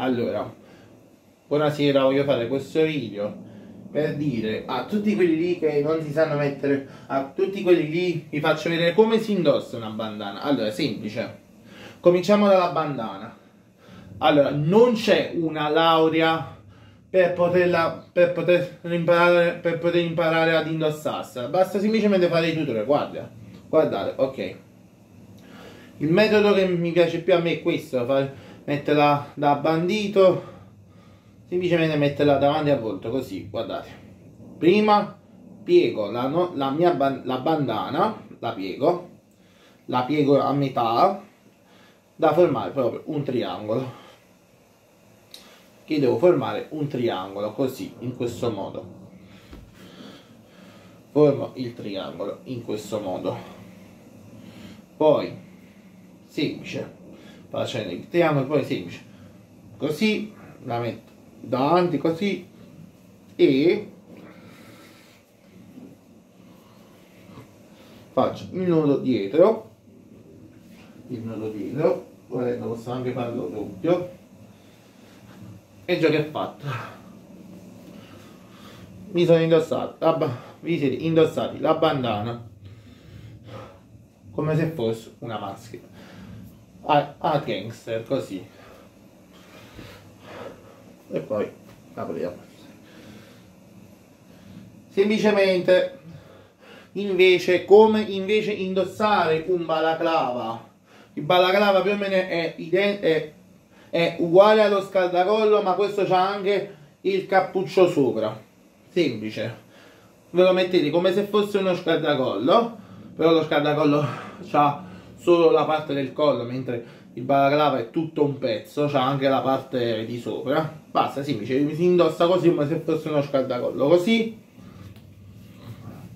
allora buonasera voglio fare questo video per dire a tutti quelli lì che non si sanno mettere a tutti quelli lì vi faccio vedere come si indossa una bandana. Allora semplice. Cominciamo dalla bandana. Allora non c'è una laurea per poterla per poter imparare per poter imparare ad indossarsela basta semplicemente fare i tutorial guarda. Guardate ok. Il metodo che mi piace più a me è questo fare, metterla da bandito semplicemente metterla davanti al volto così guardate. Prima piego la, no, la mia ban la bandana la piego la piego a metà da formare proprio un triangolo. Che devo formare un triangolo così in questo modo. Formo il triangolo in questo modo. Poi semplice facendo il triangolo poi semplice così la metto davanti così e faccio il nodo dietro il nodo dietro volendo posso anche farlo doppio e già che è fatto. Mi sono indossato la, vi siete indossati la bandana come se fosse una maschera a, gangster così. E poi apriamo. Semplicemente invece come invece indossare un balaclava. Il balaclava più o meno è, è, è uguale allo scaldacollo ma questo c'ha anche il cappuccio sopra. Semplice. Ve lo mettete come se fosse uno scaldacollo però lo scaldacollo ha solo la parte del collo mentre il balaclava è tutto un pezzo, c'ha anche la parte di sopra. Basta, semplice, mi si indossa così come se fosse uno scaldacollo, così.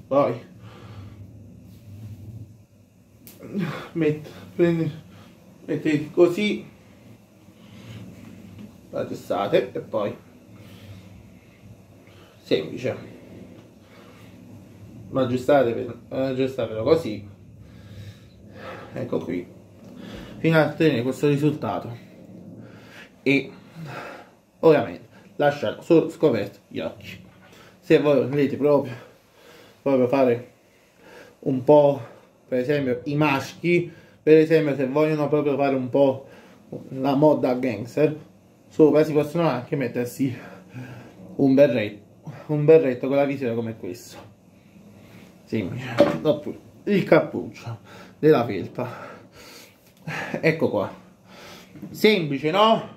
Poi metti, così, aggiustate e poi semplice. Ma aggiustate, aggiustatelo così. Ecco qui. Fino a ottenere questo risultato. E ovviamente lasciare solo scoperti gli occhi. Se voi volete proprio proprio fare un po' per esempio i maschi per esempio se vogliono proprio fare un po' la moda gangster sopra si possono anche mettersi un berretto un berretto con la visione come questo. Semplice oppure il cappuccio della felpa. Ecco qua. Semplice no?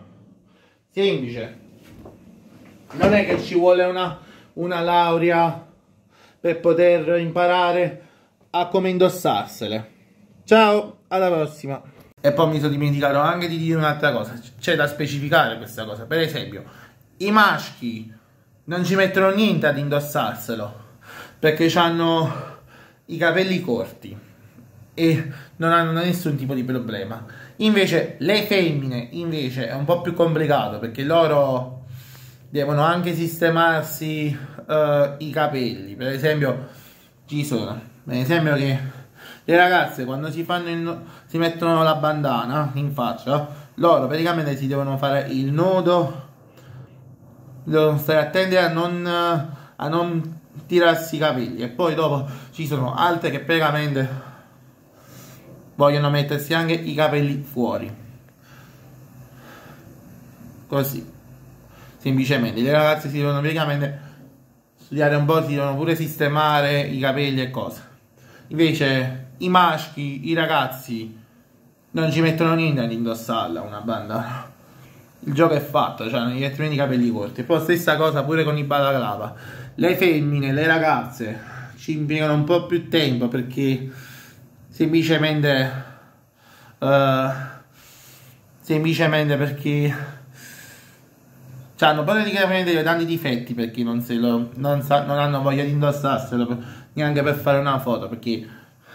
Semplice. Non è che ci vuole una, una laurea per poter imparare a come indossarsele. Ciao alla prossima. E poi mi sono dimenticato anche di dire un'altra cosa. C'è da specificare questa cosa. Per esempio i maschi non ci mettono niente ad indossarselo perché hanno i capelli corti e non hanno nessun tipo di problema. Invece le femmine invece è un po' più complicato perché loro devono anche sistemarsi uh, i capelli. Per esempio ci sono, per esempio che le ragazze quando si fanno il, si mettono la bandana in faccia, loro praticamente si devono fare il nodo devono stare attenti a non, a non tirarsi i capelli. E poi dopo ci sono altre che praticamente vogliono mettersi anche i capelli fuori. Così. Semplicemente. Le ragazze si devono praticamente studiare un po' si devono pure sistemare i capelli e cose. Invece i maschi i ragazzi non ci mettono niente ad indossarla una banda. Il gioco è fatto cioè non gli mettono i capelli corti. Poi stessa cosa pure con i balaclava le femmine le ragazze ci impiegano un po' più tempo perché semplicemente uh, semplicemente perché hanno praticamente tanti difetti perché non, lo, non, sa, non hanno voglia di indossarselo neanche per fare una foto perché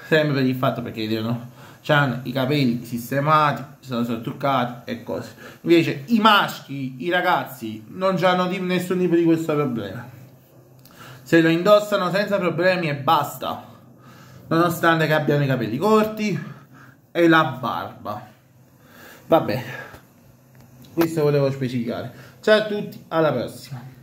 sempre per il fatto perché devono hanno i capelli sistemati sono, sono truccati e cose. Invece i maschi i ragazzi non hanno nessun tipo di questo problema se lo indossano senza problemi e basta. Nonostante che abbiano i capelli corti e la barba. Vabbè, questo volevo specificare. Ciao a tutti alla prossima